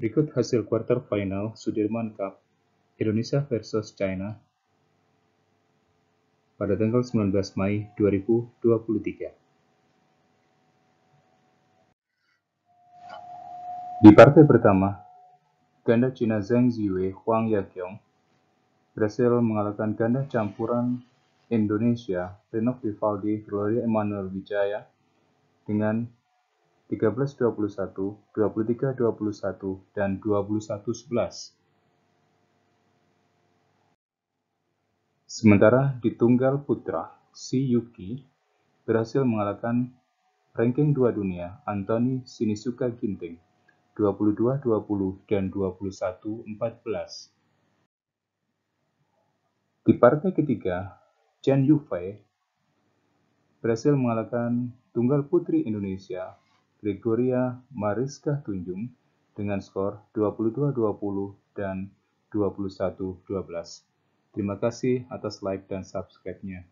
Berikut hasil quarter final Sudirman Cup Indonesia versus China pada tanggal 19 Mei 2023. Di partai pertama, ganda Cina Zheng Ziwei Huang Yaqiong berhasil mengalahkan ganda campuran Indonesia Renov Vivaldi Gloria Emmanuel Wijaya dengan 13-21, 23-21, dan 21-11. Sementara di tunggal putra, Si Yuki berhasil mengalahkan ranking 2 dunia Anthony Sinisuka Ginting 22-20 dan 21-14. Di partai ketiga, Chen Yufei berhasil mengalahkan tunggal putri Indonesia Gregoria Mariska Tunjung dengan skor 22-20 dan 21-12. Terima kasih atas like dan subscribe-nya.